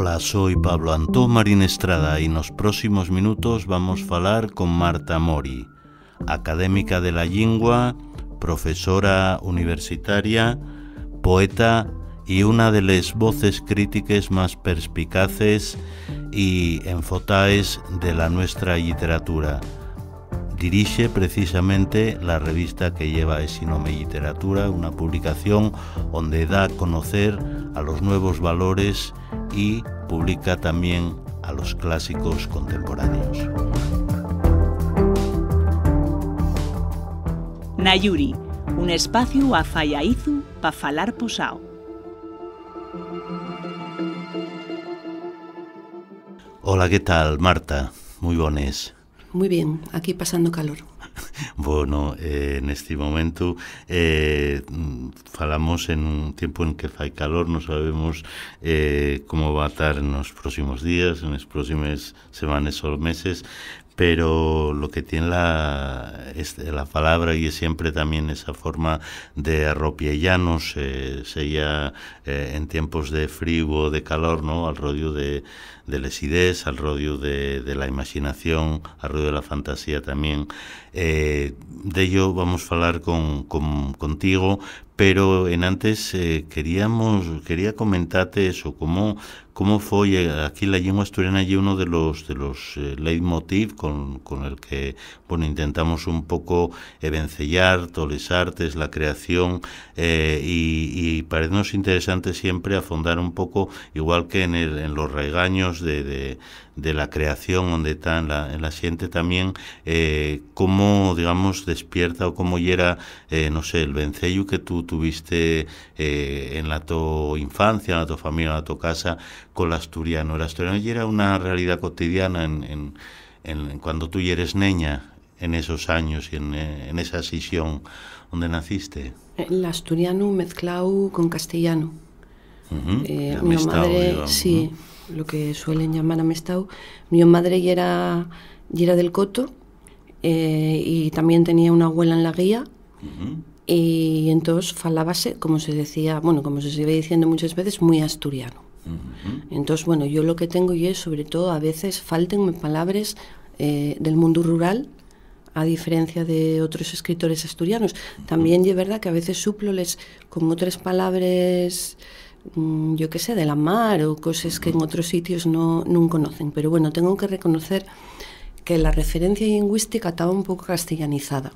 Hola, soy Pablo Antón Marín Estrada y nos próximos minutos vamos falar con Marta Mori, académica de la lingua, profesora universitaria, poeta y una de las voces críticas más perspicaces y enfotaes de la nuestra literatura. Dirige precisamente la revista que lleva ese nombre Literatura, una publicación donde da a conocer a los nuevos valores y publica también a los clásicos contemporáneos. Nayuri, un espacio a Fallaizu para falar posao. Hola, ¿qué tal, Marta? Muy bones. Muy bien, aquí pasando calor. bueno, eh, neste momento eh, falamos en un tempo en que fai calor, non sabemos eh, como va a estar nos próximos días, nas próximas semanas ou meses, pero lo que tiene la, este, la palabra y siempre también esa forma de arropiellanos, eh, sea eh, en tiempos de frío o de calor, ¿no? al rodio de, de la al rodio de, de, la imaginación, al rodio de la fantasía también. Eh, de ello vamos a hablar con, contigo, pero en antes eh, queríamos quería comentarte eso, cómo cómo fue eh, aquí la lengua asturiana y uno de los de los eh, leitmotiv con, con, el que bueno intentamos un poco vencellar todas las artes, la creación eh, y, y parecernos interesante siempre afondar un poco igual que en, el, en los regaños de, de de la creación donde está en la, en la siente también eh, cómo digamos despierta o cómo era eh, no sé el vencello que tú tuviste eh, en la tu infancia en la tu familia en la tu casa con el asturiano el asturiano ya era una realidad cotidiana en, en, en cuando tú eres niña en esos años y en, en esa sesión donde naciste el asturiano mezclado con castellano uh -huh. eh, mi madre digamos, sí ¿no? lo que suelen llamar amestau. Mi madre ya era, ya era del Coto eh, y también tenía una abuela en la guía. Uh -huh. Y entonces falábase, como se decía, bueno, como se sigue diciendo muchas veces, muy asturiano. Uh -huh. Entonces, bueno, yo lo que tengo y es, sobre todo, a veces faltenme palabras eh, del mundo rural, a diferencia de otros escritores asturianos. También es verdad que a veces suploles con otras palabras Mm, yo qué sé, de la mar o cosas que en otros sitios no, no conocen. Pero bueno, tengo que reconocer que la referencia lingüística estaba un poco castellanizada.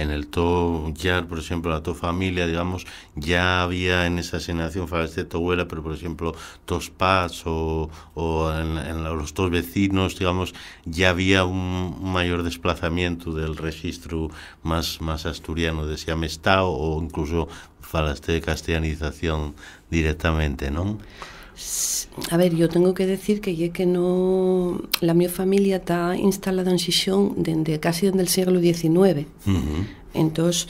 En el to ya, por ejemplo, la tu familia, digamos, ya había en esa asignación falaste tu abuela, pero por ejemplo, tos paz o, o en, en, los dos vecinos, digamos, ya había un, un mayor desplazamiento del registro más, más asturiano de Siamestao o incluso falaste de castellanización directamente, ¿no? A ver, yo tengo que decir que ya que no la mi familia está instalada en Xixón desde casi desde el siglo XIX. Uh -huh. Entonces,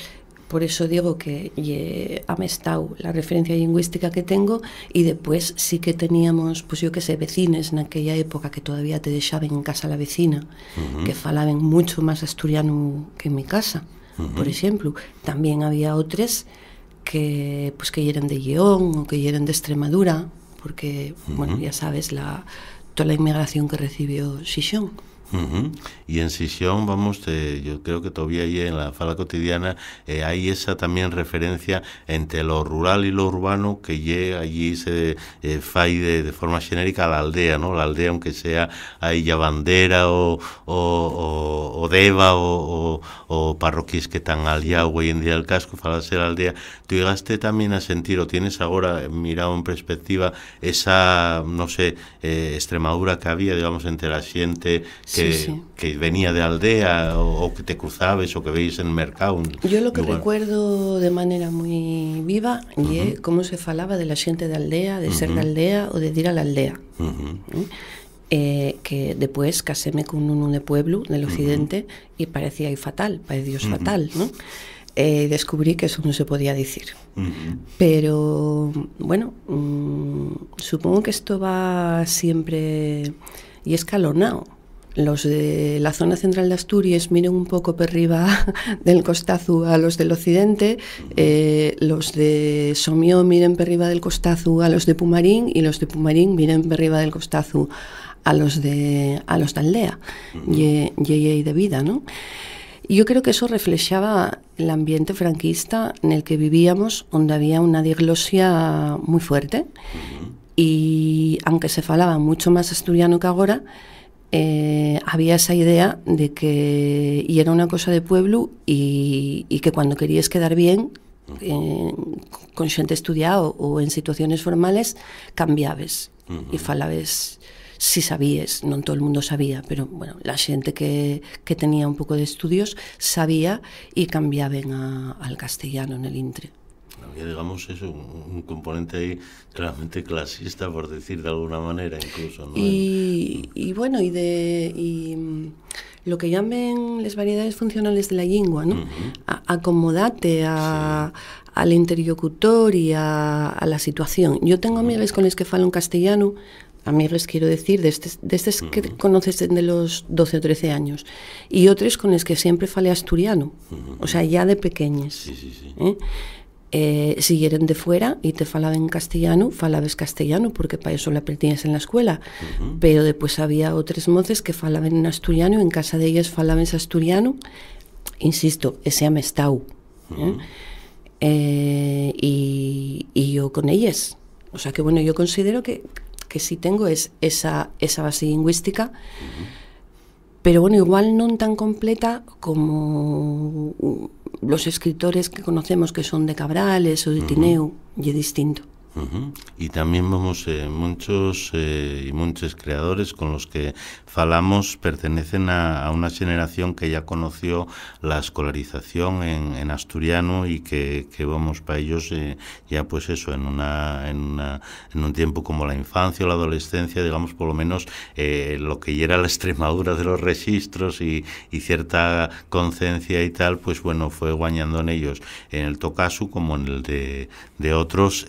por eso digo que ye amestau la referencia lingüística que tengo y después sí que teníamos, pues yo que sé, vecines en aquella época que todavía te dejaban en casa la vecina, uh -huh. que falaban mucho más asturiano que en mi casa, uh -huh. por ejemplo. También había otros que pues que eran de León o que eran de Extremadura, porque, uh -huh. bueno, ya sabes, la, toda la inmigración que recibió Xixón. Y en Sisión, vamos, te, yo creo que todavía ahí en la fala cotidiana eh, hay esa también referencia entre lo rural y lo urbano que llega allí se eh, de, forma genérica a la aldea, ¿no? La aldea, aunque sea ahí ya bandera o, o, o, o deva o, o, parroquias que están al ya hoy en día el casco, falase la aldea, tú llegaste también a sentir o tienes ahora mirado en perspectiva esa, no sé, eh, Extremadura que había, digamos, entre la gente que, sí, sí. que, venía de aldea o, o, que te cruzabas o que veis en el mercado. Yo lo que igual. recuerdo de manera muy viva uh -huh. y cómo se falaba de la gente de aldea, de uh -huh. ser de aldea o de ir a la aldea. Uh -huh. eh, que después caséme con uno de pueblo del occidente y parecía ahí fatal, pareció fatal, ¿no? Eh, descubrí que eso no se podía decir. Pero bueno, mmm, supongo que esto va siempre y escalonado los de la zona central de Asturias miren un poco por arriba del costazo a los del occidente, eh, los de Somió miren por arriba del costazo a los de Pumarín y los de Pumarín miren por arriba del costazo a los de a los de aldea y, y, de vida, ¿no? Yo creo que eso reflejaba el ambiente franquista en el que vivíamos, donde había una diglosia muy fuerte. Y aunque se falaba mucho más asturiano que ahora, eh, había esa idea de que y era una cosa de pueblo y, y que cuando querías quedar bien eh, con xente estudiado ou en situaciones formales cambiabes uh -huh. e falabes si sabías, non todo el mundo sabía, pero bueno, la xente que, que tenía un pouco de estudios sabía e cambiaban a, al castellano en el intre había, digamos, eso, un, componente ahí claramente clasista, por decir de alguna manera, incluso. ¿no? Y, y bueno, y de... Y, lo que llamen las variedades funcionales de la lengua, ¿no? Uh -huh. a, acomodate a, sí. al interlocutor y a, a, la situación. Yo tengo amigas con las que falo en castellano, amigas quiero decir, de estos, de estos uh -huh. que conoces desde los 12 o 13 años, y otras con las que siempre fale asturiano, uh -huh. o sea, ya de pequeñas. Sí, sí, sí. ¿eh? Eh, si eran de fuera y te falaban castellano, falabas castellano porque para eso la aprendías en la escuela. Uh -huh. Pero después había otras moces que falaban en asturiano, en casa de ellas falaban asturiano, insisto, ese amestau. Uh -huh. ¿eh? Eh, y, y, yo con ellas. O sea que bueno, yo considero que, que sí tengo es esa, esa base lingüística. Uh -huh. Pero bueno, igual no tan completa como los escritores que conocemos que son de Cabrales o de uh -huh. y es distinto. Uh -huh. Y también vemos eh, muchos eh, creadores con los que falamos pertenecen a, a, una generación que ya conoció la escolarización en, en asturiano y que, que, vamos para ellos eh, ya pues eso en una, en una en un tiempo como la infancia o la adolescencia digamos por lo menos eh, lo que ya era la extremadura de los registros y, y cierta conciencia y tal pues bueno fue guañando en ellos en el Tocasu como en el de, de otros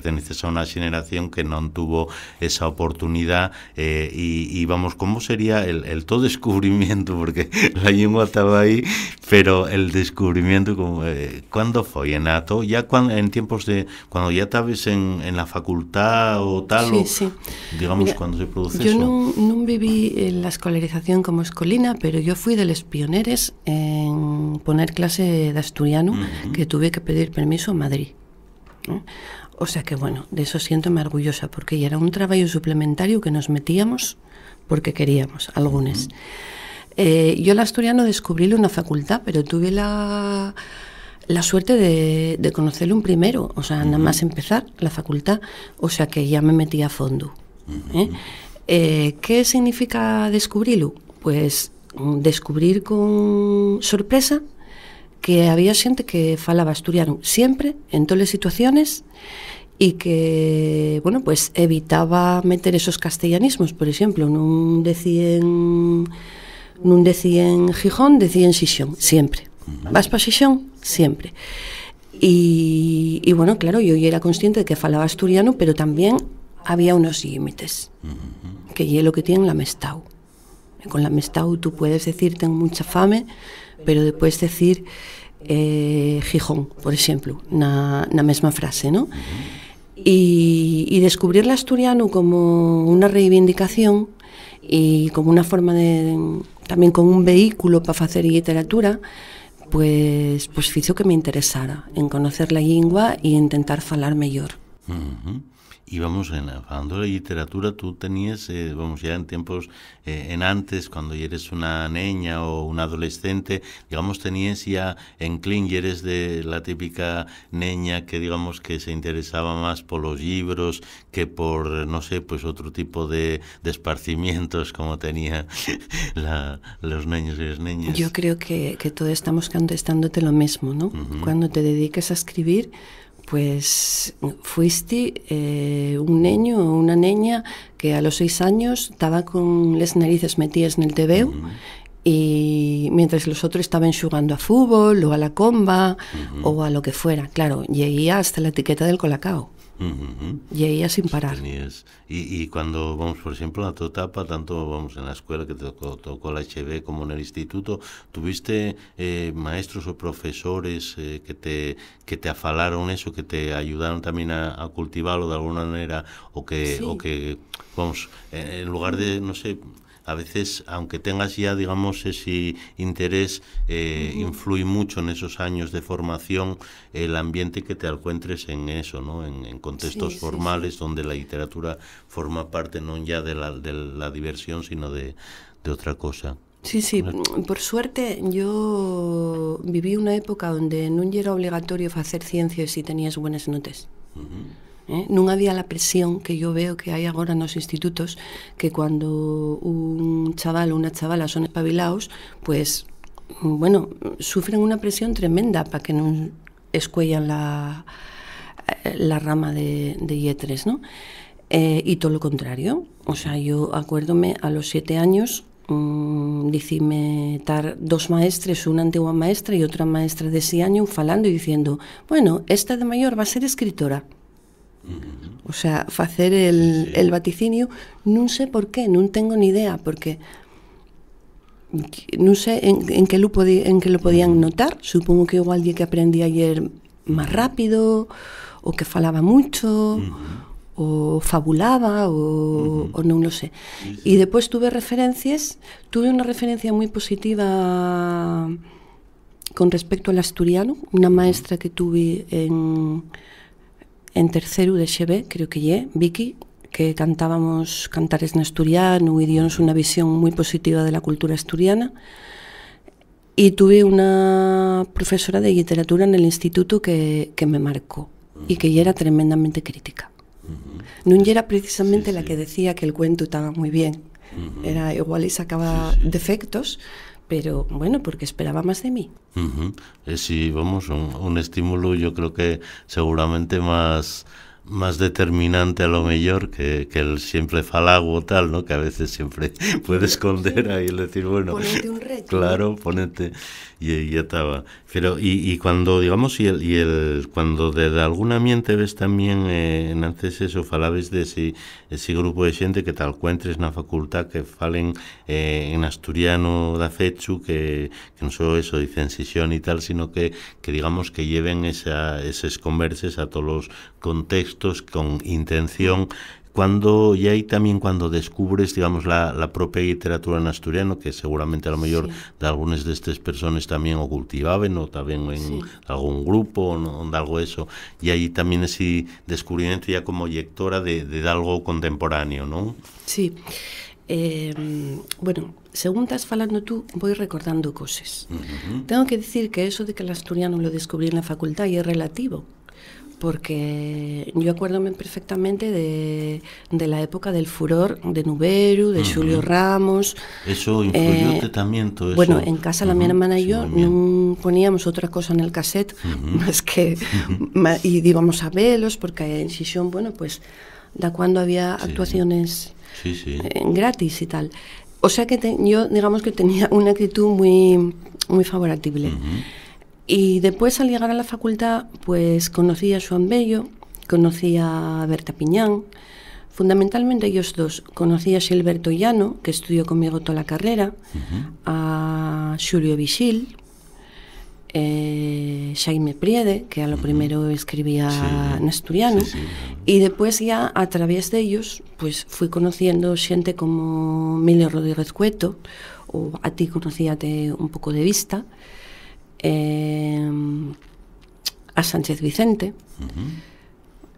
perteneces a una generación que no tuvo esa oportunidad eh, y, y, vamos, ¿cómo sería el, el, todo descubrimiento? Porque la lengua estaba ahí, pero el descubrimiento, como, eh, ¿cuándo fue? ¿En ato? ¿Ya cuando, en tiempos de, cuando ya estabas en, en la facultad o tal? Sí, o, sí. Digamos, Mira, cuando se produce yo eso. Yo no viví en la escolarización como escolina, pero yo fui de los pioneros en poner clase de asturiano, uh -huh. que tuve que pedir permiso en Madrid. ¿eh? O sea que, bueno, de eso siento-me orgullosa, porque ya era un trabajo suplementario que nos metíamos porque queríamos, algunos. Uh -huh. eh, yo el asturiano descubrí una facultad, pero tuve la, la suerte de, de conocerlo un primero, o sea, uh -huh. nada más empezar la facultad, o sea que ya me metí a fondo. Uh -huh. ¿eh? ¿Qué significa descubrirlo? Pues descubrir con sorpresa que había xente que falaba asturiano siempre, en todas as situaciones, e que, bueno, pues evitaba meter esos castellanismos, por exemplo, non decían non decían Gijón, decían Xixón, siempre. Vas para Xixón, siempre. E, e bueno, claro, yo era consciente de que falaba asturiano, pero también había unos límites, que é lo que tienen la Mestau. Con la Mestau tú puedes decir tengo mucha fame, pero depois decir eh, Gijón, por exemplo, na, na mesma frase, non? E, e descubrir el asturiano como unha reivindicación e como unha forma de tamén con un vehículo para facer literatura, pues, pues fixo que me interesara en conocer la lingua e intentar falar mellor. Uh -huh. Y vamos, en, hablando de literatura, tú tenías, eh, vamos, ya en tiempos, eh, en antes, cuando eres una niña o una adolescente, digamos, tenías ya en Clean, y eres de la típica niña que, digamos, que se interesaba más por los libros que por, no sé, pues otro tipo de, de esparcimientos como tenía la, los niños y las niñas. Yo creo que, que todos estamos contestándote lo mismo, ¿no? Uh -huh. Cuando te dediques a escribir, pues fuiste eh, un niño o una niña que a los seis años estaba con las narices metidas en el tebeo uh -huh. y mientras los otros estaban jugando a fútbol o a la comba uh -huh. o a lo que fuera. Claro, llegué hasta la etiqueta del colacao. Y ella sin parar. y, cuando vamos, por ejemplo, a tu etapa, tanto vamos en la escuela que te tocó, la HB como en el instituto, ¿tuviste eh, maestros o profesores eh, que, te, que te afalaron eso, que te ayudaron también a, cultivarlo de alguna manera? O que, o que vamos, en lugar de, no sé, a veces, aunque tengas ya, digamos, ese interés, eh, influye mucho en esos años de formación el ambiente que te encuentres en eso, ¿no? En, contextos formales donde la literatura forma parte no ya de la, de la diversión, sino de, de otra cosa. Sí, sí, por suerte yo viví una época donde no era obligatorio hacer ciencias si tenías buenas notas. Eh? Había la presión que yo veo que hai agora nos institutos que cuando un chaval ou unha chavala son espabilados, pues, bueno, sufren unha presión tremenda para que non escuellan la, la rama de, de yetres, ¿no? Eh, y todo lo contrario. O sea, yo acuérdome a los siete años mmm, dicime tar dos maestres, unha antigua maestra e outra maestra de ese año falando e diciendo, bueno, esta de maior va a ser escritora. O sea, facer el, el vaticinio non sei por qué, non tengo ni idea, porque non sei en, en que lo podi, en que lo podían notar, supongo que igual Día que aprendí ayer máis rápido, o que falaba moito, uh -huh. o fabulaba, o, uh -huh. o non lo sé. Sí, sí. E depois tuve referencias, tuve unha referencia moi positiva con respecto al asturiano, unha maestra que tuve en en tercero de XB, creo que lle, Vicky, que cantábamos cantares en asturiano y dio una visión muy positiva de la cultura asturiana. Y tuve una profesora de literatura en el instituto que, que me marcó y que ya era tremendamente crítica. No era precisamente la que decía que el cuento estaba muy bien. Era igual y sacaba defectos, pero bueno, porque esperaba más de mí. Uh sí, vamos, un, un, estímulo yo creo que seguramente más más determinante a lo mejor que, que el siempre falago tal, ¿no? Que a veces siempre puede esconder ahí y decir, bueno, ponete un reto, claro, ponete y ya estaba. Pero y, y cuando digamos y el, y el cuando de, de algún ambiente ves también eh, en antes eso falabes de ese, ese grupo de xente que tal encuentres na facultad que falen eh, en asturiano da fechu que, que non só eso dicen sesión e tal, sino que, que digamos que lleven esa, eses converses a todos os contextos con intención cuando y ahí también cuando descubres digamos la, la propia literatura en asturiano que seguramente a lo mejor sí. de algunas de estas personas también o cultivaban o también en sí. algún grupo o, no, algo eso y ahí también ese descubrimiento ya como lectora de, de algo contemporáneo ¿no? Sí eh, bueno, según estás falando tú, voy recordando cosas. Uh -huh. Tengo que decir que eso de que el asturiano lo descubrí en la facultad y es relativo, porque yo acuérdome perfectamente de, de la época del furor de Nuberu, de uh -huh. Julio Ramos. Eso influyó eh, también todo eso. Bueno, en casa la uh -huh. mi hermana y yo sí, no poníamos otra cosa en el cassette, uh -huh. más que y íbamos a velos porque en Xixón, bueno, pues da cuando había sí. actuaciones sí. Eh, gratis y tal. O sea que te, yo digamos que tenía una actitud muy muy favorable. Y después al llegar a la facultad, pues conocí a Joan Bello, conocí a Berta Piñán, fundamentalmente ellos dos. Conocí a Silberto Llano, que estudió conmigo toda la carrera, uh -huh. a Xulio Vigil, eh, Jaime Priede, que a lo primero escribía sí, en asturiano, sí, sí. y después ya a través de ellos pues fui conociendo gente como Emilio Rodríguez Cueto, o a ti conocíate un poco de vista, eh, a Sánchez Vicente. Uh -huh.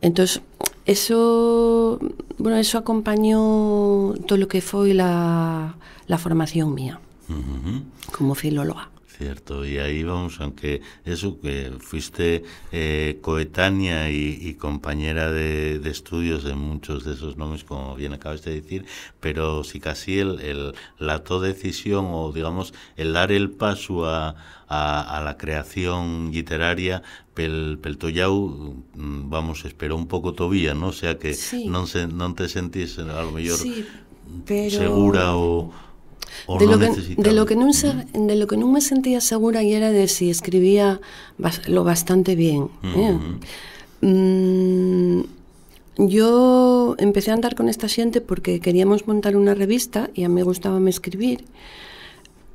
Entonces, eso, bueno, eso acompañó todo lo que fue la, la formación mía uh -huh. como filóloga. Cierto, y ahí vamos, aunque eso, que fuiste eh, coetánea y, y compañera de, de, estudios de muchos de esos nombres, como bien acabas de decir, pero sí casi el, el, la decisión o digamos el dar el paso a, a, a la creación literaria pel, pel Tollau, mm, vamos, esperó un pouco todavía, ¿no? O sea que sí. non, se, non te sentís a lo mellor sí, pero... segura o de, lo que, de lo que no se, de lo que no me sentía segura y era de si escribía lo bastante bien. Uh -huh. eh? mm, yo empecé a andar con esta xente porque queríamos montar unha revista e a mí gustaba me escribir.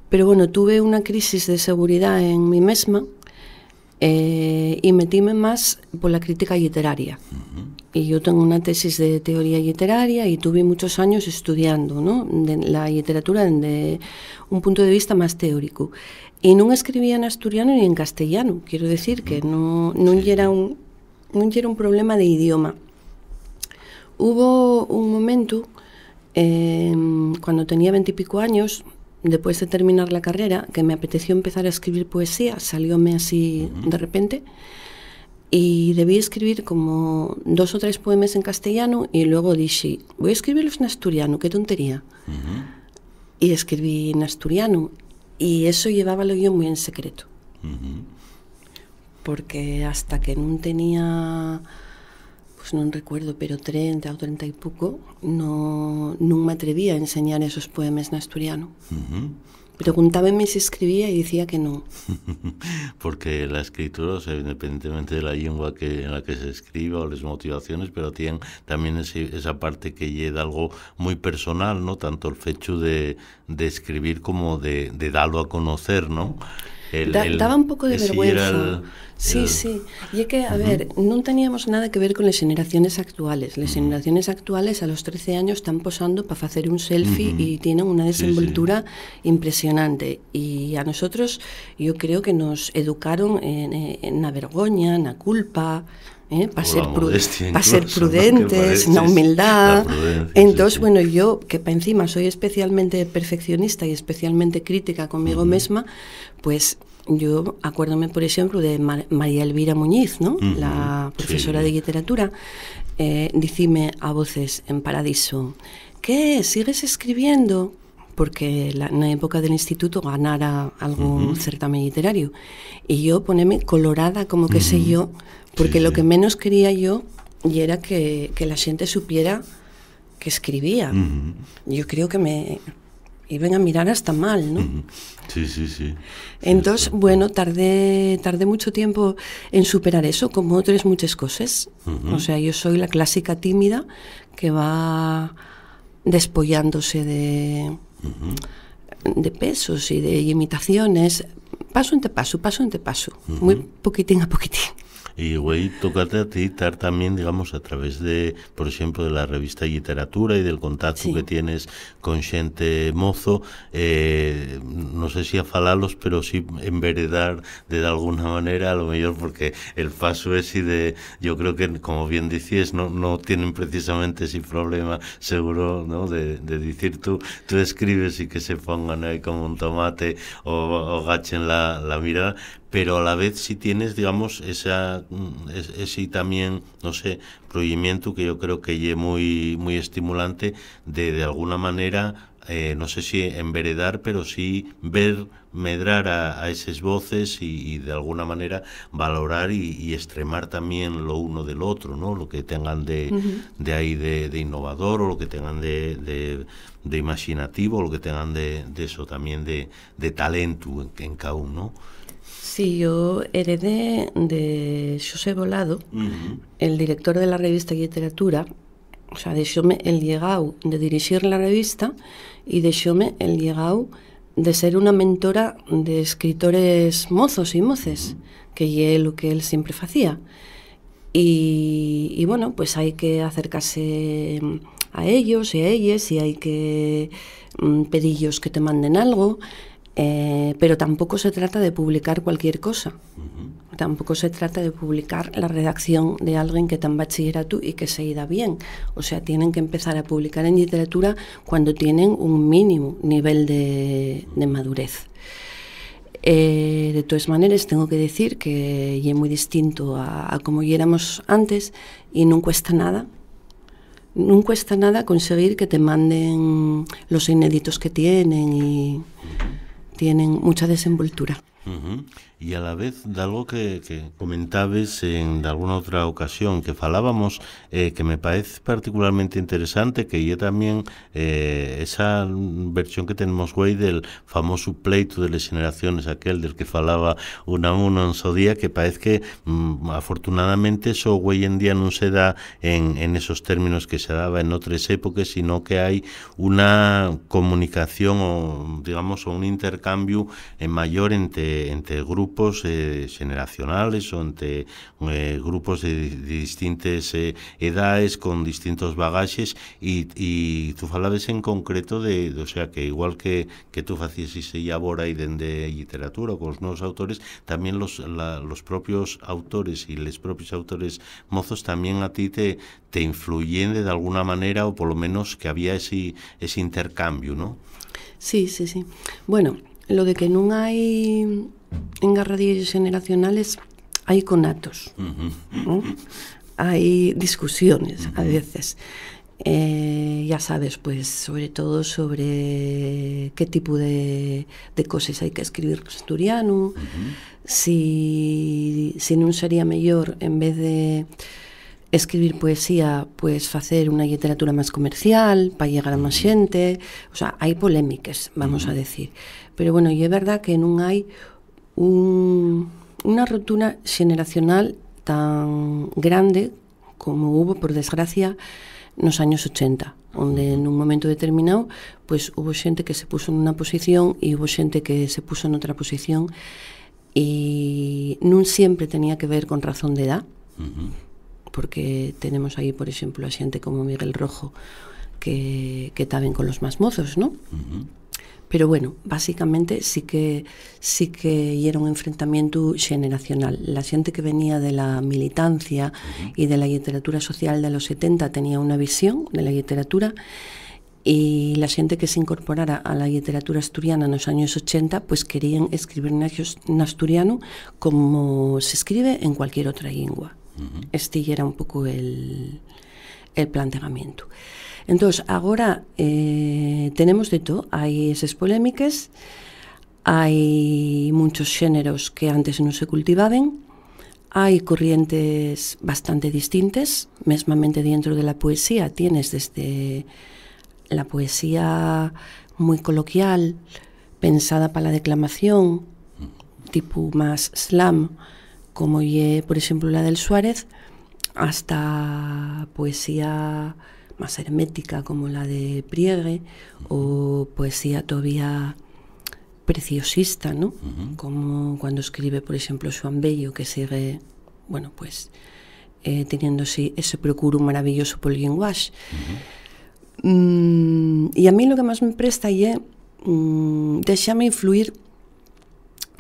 Pero bueno, tuve unha crisis de seguridade en mí mesma eh, e metíme máis pola crítica literaria. Uh -huh. E eu tengo unha tesis de teoría literaria e tuve muchos años estudiando ¿no? de la literatura desde un punto de vista máis teórico. E non escribía en asturiano ni en castellano, quero decir que non, non sí. era un non era un problema de idioma. Hubo un momento eh, cuando tenía veintipico años después de terminar la carrera, que me apeteció empezar a escribir poesía, salióme así uh -huh. de repente, y debí escribir como dos o tres poemas en castellano y luego dije, voy a escribirlos en asturiano, qué tontería. Uh -huh. Y escribí en asturiano y eso llevábalo yo muy en secreto. Uh -huh. Porque hasta que no tenía pues non recuerdo, pero 30 ou 30 e pouco, no, non me atrevía a enseñar esos poemas en asturiano. Uh -huh. Preguntábame si escribía e dicía que non. Porque la escritura, o sea, independientemente de la lengua que, en la que se escriba o las motivaciones, pero tiene también ese, esa parte que llega algo muy personal, ¿no? Tanto el fecho de, de escribir como de, de darlo a conocer, ¿no? El, da, el, daba un pouco de vergüenza. El, sí, sí. E é que, a uh -huh. ver, non teníamos nada que ver con as generaciones actuales. Las uh -huh. generaciones actuales a los 13 años están posando para facer un selfie uh -huh. e tienen unha desenvoltura sí, sí. impresionante. E a nosotros, yo creo que nos educaron en, en na vergoña, na culpa, ¿eh? para ser, pru pa ser prudentes, na humildad. Entonces, sí, sí. bueno, yo que para encima soy especialmente perfeccionista y especialmente crítica conmigo uh -huh. misma, pues yo acuérdome, por ejemplo, de Mar María Elvira Muñiz, ¿no? Uh -huh. la profesora sí. de literatura, eh, dicime a voces en Paradiso, ¿qué? ¿Sigues escribiendo? porque la, na época del instituto ganara algún uh -huh. certamen literario. Y yo poneme colorada como que uh -huh. sé yo, porque sí, lo que menos quería yo y era que, que la gente supiera que escribía. Uh -huh. Yo creo que me iban a mirar hasta mal, ¿no? Uh -huh. Sí, sí, sí. Entonces, sí, bueno, tardé, tardé mucho tiempo en superar eso, como otras muchas cosas. Uh -huh. O sea, yo soy la clásica tímida que va despollándose de, de pesos y de imitaciones, paso entre paso, paso entre paso, muy poquitín a poquitín. Y güey, tócate a ti estar también, digamos, a través de, por ejemplo, de la revista Literatura y del contacto sí. que tienes con xente mozo, eh, no sé si a falalos, pero sí enveredar de alguna manera, a lo mejor porque el paso es y de, yo creo que, como bien dices, no, no tienen precisamente ese problema seguro, ¿no? De, de decir tú, tú escribes y que se pongan ahí como un tomate o, o gachen la, la mirada, pero a la vez si tienes, digamos, esa, mm, ese también, no sé, proyecto que yo creo que es muy, muy estimulante de, de alguna manera, eh, no sé si enveredar, pero sí ver, medrar a, a esas voces y, y, de alguna manera valorar y, y, extremar también lo uno del otro, ¿no? Lo que tengan de, uh -huh. de ahí de, de, innovador o lo que tengan de, de, de imaginativo o lo que tengan de, de eso también de, de talento en, en cada uno, ¿no? Sí, yo heredé de José Volado, uh -huh. el director de la revista Literatura, o sea, deixóme el llegado de dirigir la revista y deixóme el llegado de ser una mentora de escritores mozos y moces, que es lo que él siempre hacía. Y, y, bueno, pues hay que acercarse a ellos y a ellas y hay que mm, pedirlos que te manden algo Eh, pero tampoco se trata de publicar cualquier cosa. Uh -huh. Tampoco se trata de publicar la redacción de alguien que está en bachillerato y que se ida bien. O sea, tienen que empezar a publicar en literatura cuando tienen un mínimo nivel de, de madurez. Eh, de todas maneras, tengo que decir que es muy distinto a, a como éramos antes y no cuesta nada no cuesta nada conseguir que te manden los inéditos que tienen y tienen mucha desenvoltura. Y a la vez de algo que, que comentabes en alguna otra ocasión que falábamos eh, que me parece particularmente interesante que yo también eh, esa versión que tenemos güey del famoso pleito de las generaciones aquel del que falaba una uno en su día que parece que mm, afortunadamente eso hoy en día no se da en, en esos términos que se daba en otras épocas sino que hay una comunicación o digamos o un intercambio en mayor entre, entre grupos grupos eh, generacionales o entre eh, grupos de, de distintas eh, edades con distintos bagajes y, y tú en concreto de, de, o sea, que igual que, que tú facías ese labor y de literatura con los nuevos autores, también los, la, los propios autores y los propios autores mozos también a ti te, te influyen de alguna manera o por lo menos que había ese, ese intercambio, ¿no? Sí, sí, sí. Bueno, lo de que non hai engarradillos generacionales hai conatos uh ¿eh? -huh. ¿no? hai discusiones uh -huh. a veces eh, ya sabes, pues sobre todo sobre qué tipo de, de cosas hai que escribir en asturiano, uh -huh. si, si non sería mellor en vez de escribir poesía, pues facer unha literatura máis comercial para llegar a máis xente, o sea, hai polémicas, vamos uh -huh. a decir. Pero bueno, e é verdad que non hai un, una ruptura generacional tan grande como hubo, por desgracia, nos años 80, onde en un momento determinado pues, hubo xente que se puso nunha posición e hubo xente que se puso noutra posición e non sempre tenía que ver con razón de edad, uh -huh. porque tenemos aí, por exemplo, a xente como Miguel Rojo que, que está ben con los más mozos, ¿no? Uh -huh. Pero bueno, básicamente sí que sí que era un enfrentamiento generacional. La gente que venía de la militancia uh -huh. y de la literatura social de los 70 tenía una visión de la literatura y la gente que se incorporara a la literatura asturiana en los años 80 pues querían escribir en asturiano como se escribe en cualquier otra lengua. Uh -huh. Este era un poco el, el planteamiento. Entón, agora eh, tenemos de todo. Hai esas polémicas, hai muchos xéneros que antes non se cultivaban, hai corrientes bastante distintas, mesmamente dentro de la poesía tienes desde la poesía moi coloquial, pensada para la declamación, tipo máis slam, como por exemplo, la del Suárez, hasta poesía más hermética como la de Priegue o poesía todavía preciosista, ¿no? Uh -huh. Como cuando escribe, por ejemplo, Joan Bello, que sigue, bueno, pues eh, teniendo así ese procuro maravilloso por el lenguaje. Uh -huh. mm, y a mí lo que más me presta es mm, déjame influir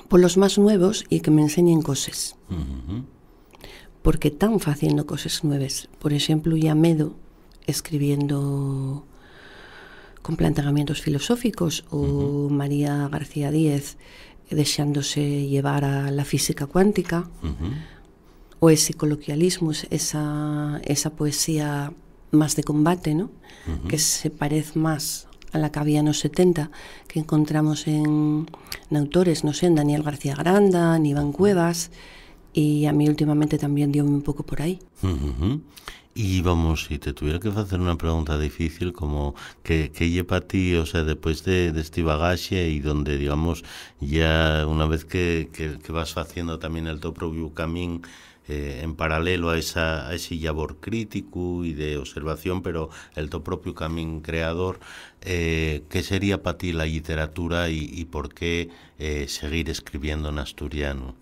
por los más nuevos y que me enseñen cosas. Uh -huh. Porque están haciendo cosas nuevas. Por ejemplo, Yamedo, escribiendo con planteamientos filosóficos o uh -huh. María García Díez deseándose llevar a la física cuántica uh -huh. o ese coloquialismo, esa, esa poesía más de combate, ¿no? Uh -huh. que se parece más a la que había en los 70, que encontramos en, en autores, no sé, en Daniel García Granda, en Iván Cuevas, y a mí últimamente también dio un poco por ahí. Uh -huh. Y vamos, si te tuviera que hacer una pregunta difícil, como que, que lleva a ti, o sea, después de, de este bagaje y donde, digamos, ya una vez que, que, que vas haciendo también el tu propio camino eh, en paralelo a, esa, a ese labor crítico y de observación, pero el tu propio camino creador, eh, ¿qué sería para ti la literatura y, y por qué eh, seguir escribiendo en asturiano?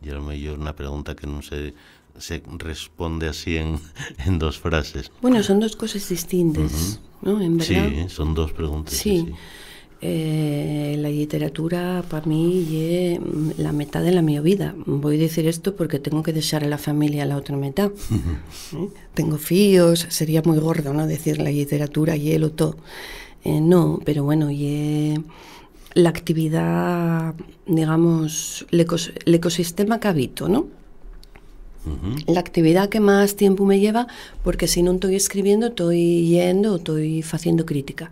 Y a lo mejor una pregunta que no sé se responde así en, en dos frases. Bueno, son dos cosas distintas, uh -huh. ¿no? En verdad. Sí, son dos preguntas. Sí. sí. Eh, la literatura para mí es la mitad de la mi vida. Voy a decir esto porque tengo que dejar a la familia la otra mitad. ¿Eh? Tengo fíos, sería muy gordo ¿no? decir la literatura y el todo. Eh, no, pero bueno, y la actividad, digamos, el, ecos el ecosistema que habito, ¿no? La actividad que más tiempo me lleva, porque si non estoy escribiendo, estoy yendo estoy haciendo crítica.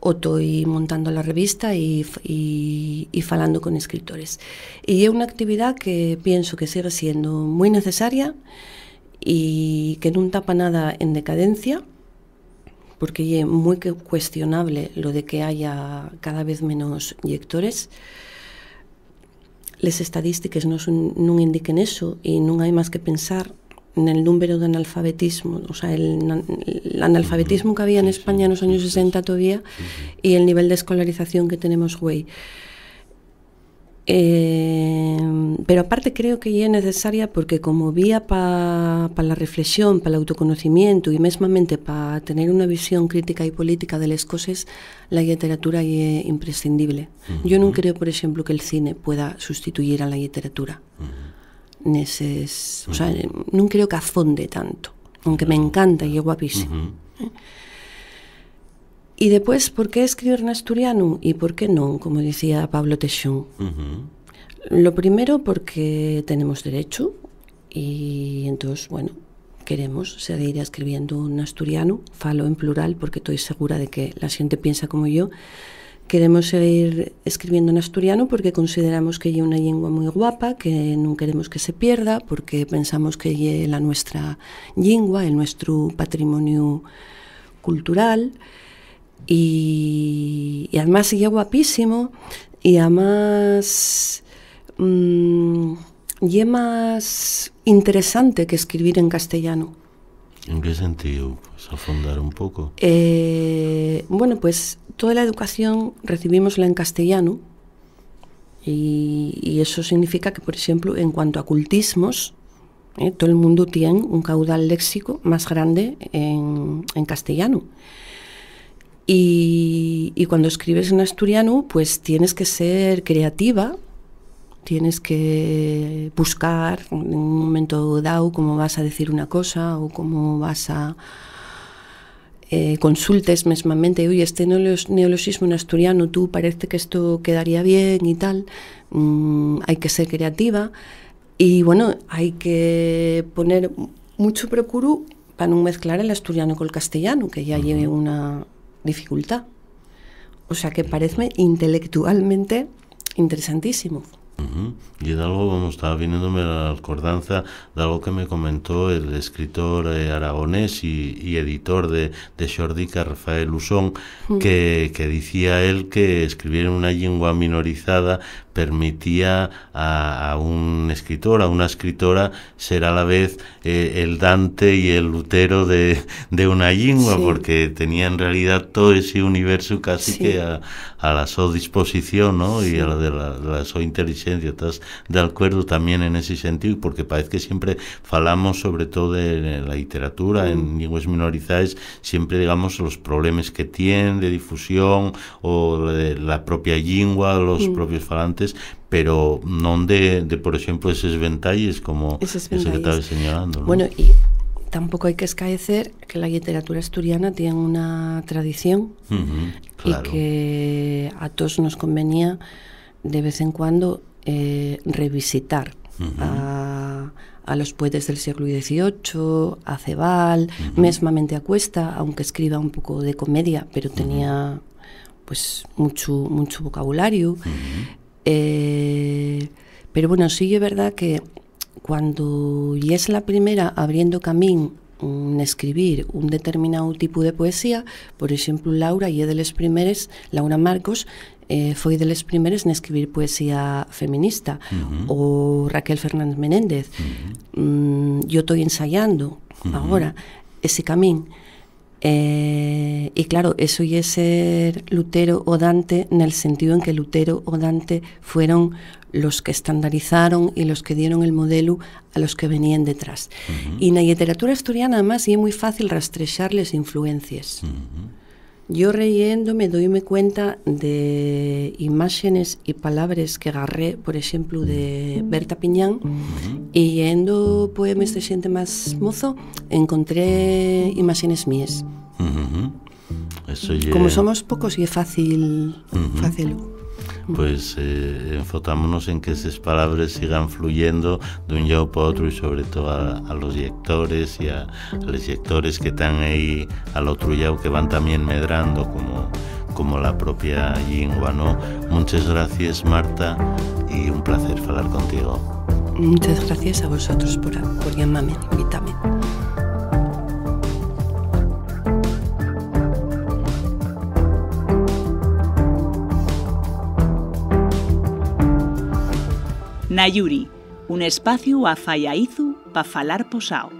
o estoy montando la revista y, y, y falando con escritores. Y es una actividad que pienso que sigue siendo muy necesaria y que no tapa nada en decadencia, porque es muy cuestionable lo de que haya cada vez menos lectores. les estadísticas non, son, non indiquen eso e non hai máis que pensar nel número de analfabetismo, o sea, el, el analfabetismo que había en España nos años 60 todavía y el nivel de escolarización que tenemos hoy. Eh, pero aparte creo que es necesaria porque como vía para pa la reflexión, para el autoconocimiento y mesmamente para tener una visión crítica y política de las cosas, la literatura es imprescindible. Uh -huh. Yo no creo, por ejemplo, que el cine pueda sustituir a la literatura. Uh -huh. Neses, uh -huh. o sea, non creo que afonde tanto, aunque me encanta y é guapísimo. Uh E depois, por que escribir en asturiano e por que non, como dicía Pablo? Uh -huh. Lo primero porque tenemos derecho e entonces, bueno, queremos seguir escribiendo en asturiano, falo en plural porque estoy segura de que la xente piensa como yo, queremos seguir escribiendo en asturiano porque consideramos que é unha lengua moi guapa, que non queremos que se pierda, porque pensamos que é la nuestra lengua, el nuestro patrimonio cultural, y, y además sigue guapísimo y además mmm, y es más interesante que escribir en castellano. ¿En qué sentido? Pues afondar un poco. Eh, bueno, pues toda la educación recibimosla en castellano y, y, eso significa que, por ejemplo, en cuanto a cultismos, eh, todo el mundo tiene un caudal léxico más grande en, en castellano. Y, y, cuando escribes en asturiano, pues tienes que ser creativa, tienes que buscar en un momento dado cómo vas a decir una cosa o cómo vas a eh, consultes mesmamente, oye, este neologismo en asturiano, tú parece que esto quedaría bien y tal, mm, hay que ser creativa y bueno, hay que poner mucho procuro para no mezclar el asturiano con el castellano, que ya lleve una dificultad. O sea que parece intelectualmente interesantísimo. Uh -huh. Y de algo, como estaba viniéndome la acordanza de algo que me comentó el escritor eh, aragonés y, y, editor de, de Xordica, Rafael Usón, uh -huh. que, que decía él que escribir en una lengua minorizada permitía a, a, un escritor, a una escritora, ser a la vez eh, el Dante y el Lutero de, de una lengua, sí. porque tenía en realidad todo ese universo casi sí. que a, a, la su disposición, ¿no? Sí. Y a la de la, la su inteligencia. ¿Estás de acuerdo también en ese sentido? Porque parece que siempre falamos sobre todo de la literatura mm. en lenguas minorizadas, siempre digamos los problemas que tienen de difusión o de la propia lengua, los mm. propios falantes, pero non de, de por exemplo, eses ventalles como ese que estaba señalando. ¿no? Bueno, y tampoco hay que escaecer que la literatura asturiana tiene una tradición uh -huh, claro. y que a todos nos convenía de vez en cuando eh, revisitar uh -huh. a, a los poetas del siglo XVIII, a Cebal, uh -huh. mesmamente a Cuesta, aunque escriba un poco de comedia, pero tenía pues mucho, mucho vocabulario. Eh, pero bueno, sí es verdad que cuando y es la primera abriendo camino en escribir un determinado tipo de poesía, por exemplo, Laura e deles primeres, Laura Marcos, eh, foi deles primeres en escribir poesía feminista, uh -huh. o Raquel Fernández Menéndez. Uh -huh. mm, yo estoy ensayando uh -huh. agora ese camín. Eh, y claro, eso y ser Lutero o Dante en el sentido en que Lutero o Dante fueron los que estandarizaron y los que dieron el modelo a los que venían detrás. Uh -huh. Y en la literatura asturiana además y es muy fácil rastrexarles influencias. Uh -huh. Yo leyendo me doyme cuenta de imágenes y palabras que agarré, por ejemplo, de Berta Piñán, uh -huh. y yendo poemas de gente más mozo, encontré imágenes mías. Eso. Como somos pocos y es fácil, fácil. Pues eh, enfotámonos en que esas palabras sigan fluyendo de un lado para otro y sobre todo a, a los lectores y a, a, los lectores que están ahí al otro lado que van también medrando como, como la propia lengua, ¿no? Muchas gracias, Marta, y un placer hablar contigo. Muchas gracias a vosotros por, por llamarme, invitarme. Nayuri, un espacio a Fallaizu para falar posao.